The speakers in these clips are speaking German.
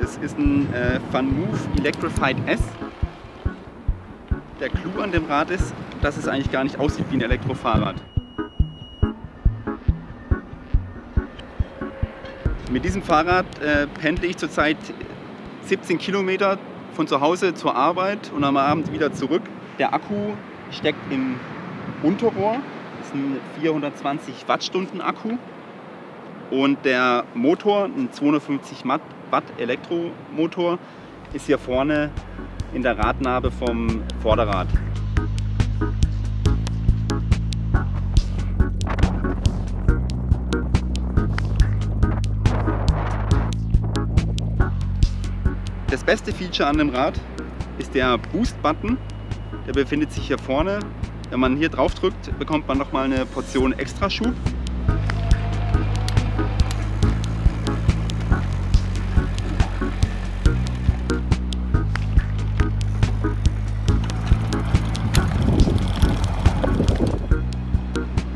Das ist ein äh, VanMoof Electrified S. Der Clou an dem Rad ist, dass es eigentlich gar nicht aussieht wie ein Elektrofahrrad. Mit diesem Fahrrad äh, pendle ich zurzeit 17 Kilometer von zu Hause zur Arbeit und am Abend wieder zurück. Der Akku steckt im Unterrohr. Das ist ein 420 Wattstunden Akku. Und der Motor, ein 250 Watt Elektromotor, ist hier vorne in der Radnabe vom Vorderrad. Das beste Feature an dem Rad ist der Boost-Button. Der befindet sich hier vorne. Wenn man hier drauf drückt, bekommt man nochmal eine Portion Extraschub.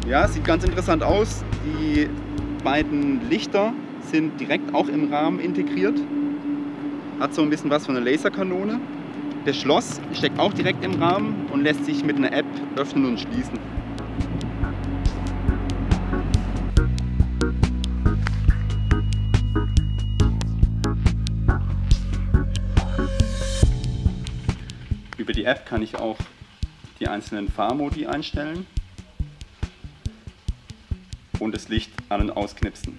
Ja, sieht ganz interessant aus. Die beiden Lichter sind direkt auch im Rahmen integriert. Hat so ein bisschen was von einer Laserkanone. Das Schloss steckt auch direkt im Rahmen und lässt sich mit einer App öffnen und schließen. Über die App kann ich auch die einzelnen Fahrmodi einstellen und das Licht an- und ausknipsen.